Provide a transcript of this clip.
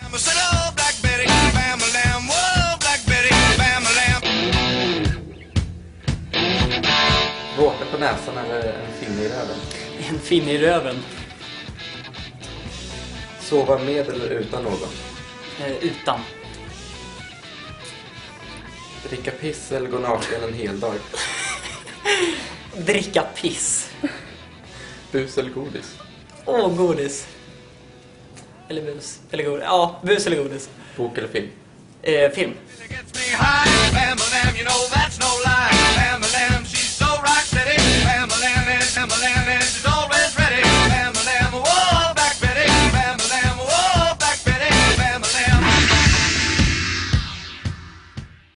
I'm a single black Betty, bam a lamb, whoa, black Betty, bam a lamb. Vårta på näsan eller en finne i röven? En finne i röven. Sova med eller utan någon? Eh, utan. Dricka piss eller gå naken en hel dag? Dricka piss. Bus eller godis? Åh, godis. Eller bus. Eller godis. Ja, bus eller godis. Bok eller film? Eh, film.